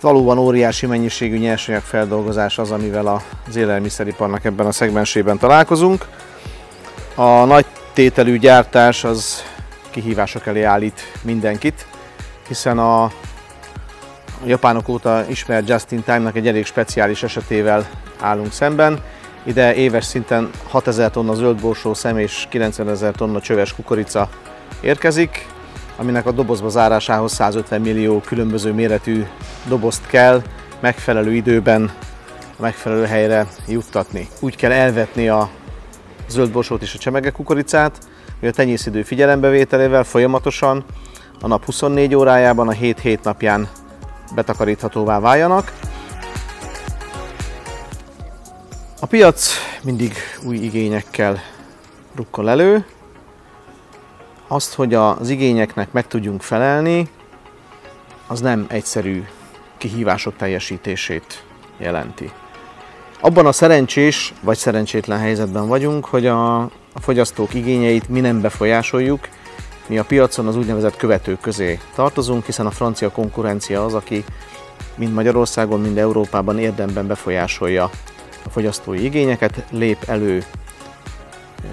Valóban óriási mennyiségű nyersanyag feldolgozás az, amivel az élelmiszeriparnak ebben a szegmensében találkozunk. A nagy tételű gyártás az kihívások elé állít mindenkit, hiszen a, japánok óta ismert Just in Time-nak egy elég speciális esetével állunk szemben. Ide éves szinten 6000 tonna zöldborsó szem és 90 ezer tonna csöves kukorica érkezik, aminek a dobozba zárásához 150 millió különböző méretű dobozt kell megfelelő időben a megfelelő helyre juttatni. Úgy kell elvetni a zöldborsót és a csemege kukoricát, hogy a tenyészidő figyelembevételével folyamatosan a nap 24 órájában, a 7-7 napján betakaríthatóvá váljanak. A piac mindig új igényekkel rukkol elő. Azt, hogy az igényeknek meg tudjunk felelni, az nem egyszerű kihívások teljesítését jelenti. Abban a szerencsés vagy szerencsétlen helyzetben vagyunk, hogy a, fogyasztók igényeit mi nem befolyásoljuk, mi a piacon az úgynevezett követők közé tartozunk, hiszen a francia konkurencia az, aki mind Magyarországon, mind Európában érdemben befolyásolja a fogyasztói igényeket, lép elő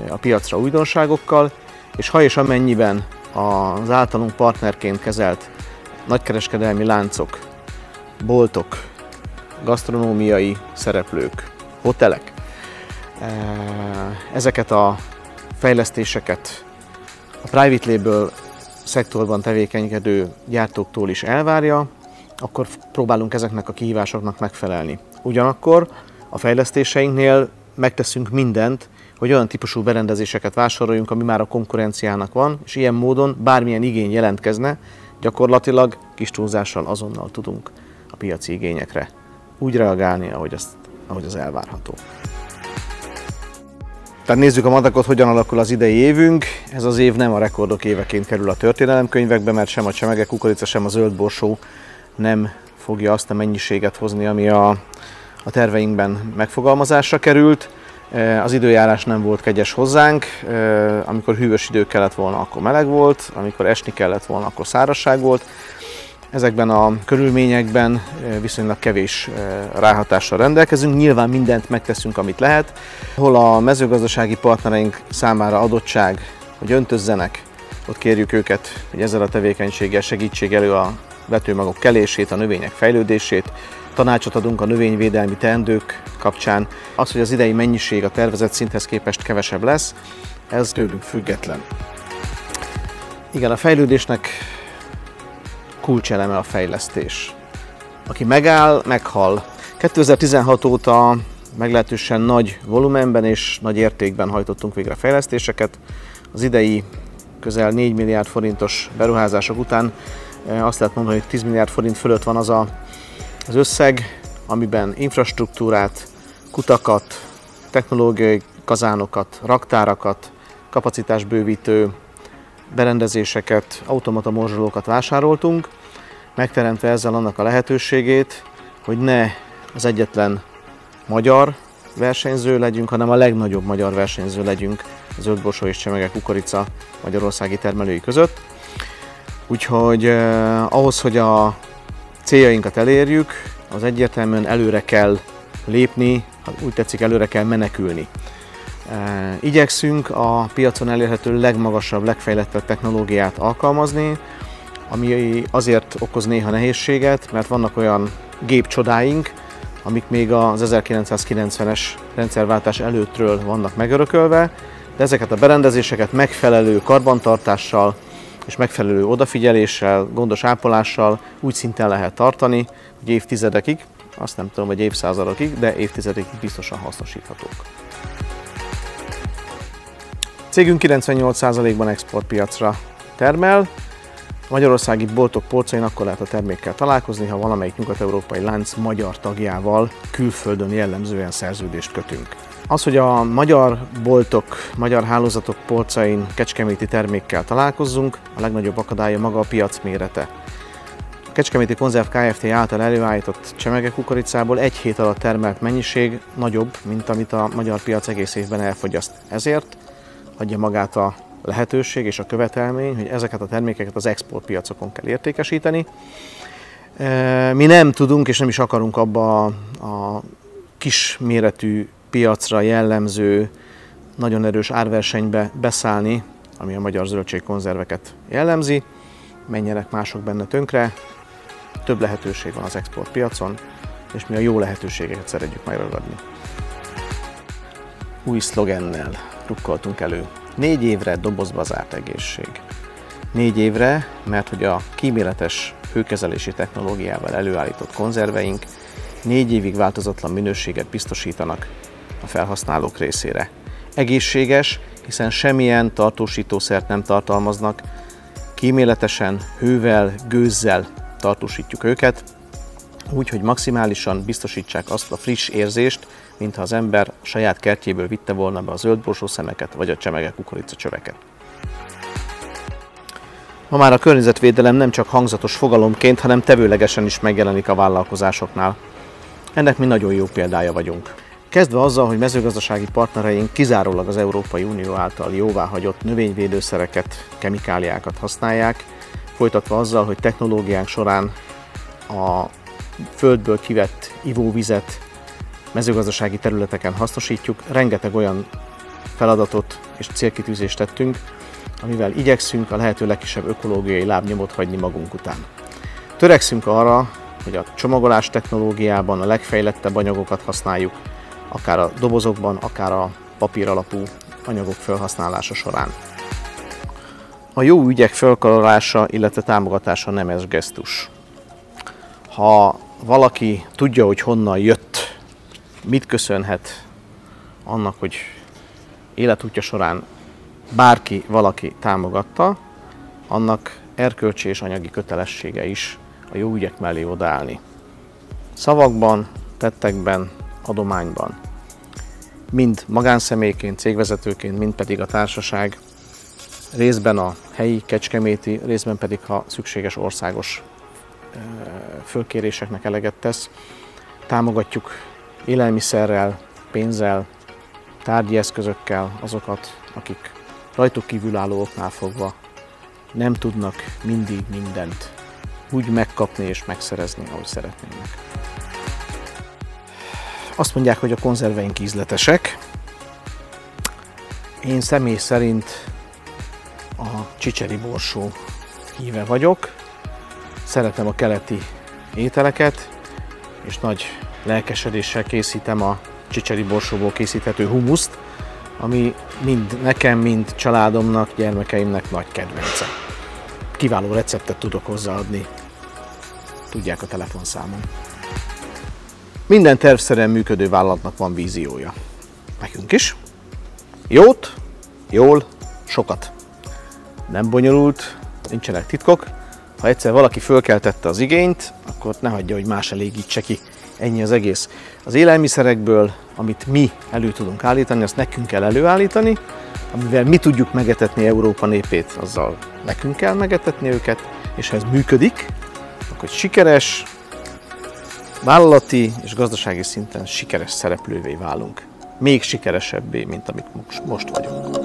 a piacra újdonságokkal, és ha és amennyiben az általunk partnerként kezelt nagykereskedelmi láncok, boltok, gasztronómiai szereplők, hotelek ezeket a fejlesztéseket a private label szektorban tevékenykedő gyártóktól is elvárja, akkor próbálunk ezeknek a kihívásoknak megfelelni. Ugyanakkor a fejlesztéseinknél megteszünk mindent, hogy olyan típusú berendezéseket vásároljunk, ami már a konkurenciának van, és ilyen módon bármilyen igény jelentkezne, gyakorlatilag kis túlzással azonnal tudunk a piaci igényekre úgy reagálni, ahogy, azt, ahogy az elvárható. Tehát nézzük a madakot, hogyan alakul az idei évünk. Ez az év nem a rekordok éveként kerül a történelemkönyvekbe, mert sem a csemege kukorica, sem a zöld borsó nem fogja azt a mennyiséget hozni, ami a, a terveinkben megfogalmazásra került. Az időjárás nem volt kegyes hozzánk, amikor hűvös idő kellett volna, akkor meleg volt, amikor esni kellett volna, akkor szárazság volt. Ezekben a körülményekben viszonylag kevés ráhatással rendelkezünk. Nyilván mindent megteszünk, amit lehet. Hol a mezőgazdasági partnereink számára adottság, hogy öntözzenek, ott kérjük őket, hogy ezzel a tevékenységgel segítség elő a vetőmagok kelését, a növények fejlődését, tanácsot adunk a növényvédelmi teendők kapcsán. Az, hogy az idei mennyiség a tervezett szinthez képest kevesebb lesz, ez tőlünk független. Igen, a fejlődésnek kulcseleme a fejlesztés. Aki megáll, meghal. 2016 óta meglehetősen nagy volumenben és nagy értékben hajtottunk végre fejlesztéseket. Az idei közel 4 milliárd forintos beruházások után eh, azt lehet mondani, hogy 10 milliárd forint fölött van az a, az összeg, amiben infrastruktúrát, kutakat, technológiai kazánokat, raktárakat, kapacitásbővítő berendezéseket, automata morzsolókat vásároltunk, megteremtve ezzel annak a lehetőségét, hogy ne az egyetlen magyar versenyző legyünk, hanem a legnagyobb magyar versenyző legyünk az zöldborsó és csemege kukorica magyarországi termelői között. Úgyhogy eh, ahhoz, hogy a céljainkat elérjük, az egyértelműen előre kell lépni, úgy tetszik, előre kell menekülni. Igyekszünk a piacon elérhető legmagasabb, legfejlettebb technológiát alkalmazni, ami azért okoz néha nehézséget, mert vannak olyan gépcsodáink, amik még az 1990-es rendszerváltás előttről vannak megörökölve, de ezeket a berendezéseket megfelelő karbantartással és megfelelő odafigyeléssel, gondos ápolással úgy szinten lehet tartani, hogy évtizedekig, azt nem tudom, hogy évszázadokig, de évtizedekig biztosan hasznosíthatók. Cégünk 98%-ban exportpiacra termel. Magyarországi boltok polcain akkor lehet a termékkel találkozni, ha valamelyik nyugat-európai lánc magyar tagjával külföldön jellemzően szerződést kötünk. Az, hogy a magyar boltok, magyar hálózatok polcain kecskeméti termékkel találkozzunk, a legnagyobb akadálya maga a piac mérete. A Kecskeméti Konzerv Kft. által előállított csemegekukoricából egy hét alatt termelt mennyiség nagyobb, mint amit a magyar piac egész évben elfogyaszt. Ezért adja magát a lehetőség és a követelmény, hogy ezeket a termékeket az exportpiacokon kell értékesíteni. Mi nem tudunk és nem is akarunk abba a kis méretű piacra jellemző, nagyon erős árversenybe beszállni, ami a magyar zöldségkonzerveket jellemzi. Menjenek mások benne tönkre, több lehetőség van az exportpiacon, és mi a jó lehetőségeket szeretjük megragadni. Új szlogennel rukkoltunk elő. Négy évre dobozba zárt egészség. Négy évre, mert hogy a kíméletes hőkezelési technológiával előállított konzerveink négy évig változatlan minőséget biztosítanak a felhasználók részére. Egészséges, hiszen semmilyen tartósítószert nem tartalmaznak, kíméletesen, hővel, gőzzel tartósítjuk őket, úgy, hogy maximálisan biztosítsák azt a friss érzést, mintha az ember saját kertjéből vitte volna be a zöldborsó szemeket vagy a csemege kukoricacsöveket. Ma már a környezetvédelem nem csak hangzatos fogalomként, hanem tevőlegesen is megjelenik a vállalkozásoknál. Ennek mi nagyon jó példája vagyunk. Kezdve azzal, hogy mezőgazdasági partnereink kizárólag az Európai Unió által jóváhagyott növényvédőszereket, kemikáliákat használják, folytatva azzal, hogy technológiánk során a földből kivett ivóvizet mezőgazdasági területeken hasznosítjuk, rengeteg olyan feladatot és célkitűzést tettünk, amivel igyekszünk a lehető legkisebb ökológiai lábnyomot hagyni magunk után. Törekszünk arra, hogy a csomagolás technológiában a legfejlettebb anyagokat használjuk, akár a dobozokban, akár a papír alapú anyagok felhasználása során. A jó ügyek felkarolása, illetve támogatása nem ez gesztus. Ha valaki tudja, hogy honnan jött, mit köszönhet annak, hogy életútja során bárki, valaki támogatta, annak erkölcsi és anyagi kötelessége is a jó ügyek mellé odaállni. Szavakban, tettekben, adományban. Mind magánszemélyként, cégvezetőként, mind pedig a társaság, részben a helyi kecskeméti, részben pedig, ha szükséges országos fölkéréseknek eleget tesz. Támogatjuk élelmiszerrel, pénzzel, tárgyi eszközökkel azokat, akik rajtuk kívülállóknál fogva nem tudnak mindig mindent úgy megkapni és megszerezni, ahogy szeretnének. Azt mondják, hogy a konzerveink ízletesek. Én személy szerint a csicseri borsó híve vagyok. Szeretem a keleti ételeket, és nagy lelkesedéssel készítem a csicseri borsóból készíthető humuszt, ami mind nekem, mind családomnak, gyermekeimnek nagy kedvence. Kiváló receptet tudok hozzáadni. Tudják a telefonszámon. Minden tervszerűen működő vállalatnak van víziója. Nekünk is. Jót, jól, sokat. Nem bonyolult, nincsenek titkok. Ha egyszer valaki fölkeltette az igényt, akkor ne hagyja, hogy más elégítse ki. Ennyi az egész. Az élelmiszerekből, amit mi elő tudunk állítani, azt nekünk kell előállítani, amivel mi tudjuk megetetni Európa népét, azzal nekünk kell megetetni őket, és ha ez működik, akkor sikeres, vállalati és gazdasági szinten sikeres szereplővé válunk. Még sikeresebbé, mint amit most vagyunk.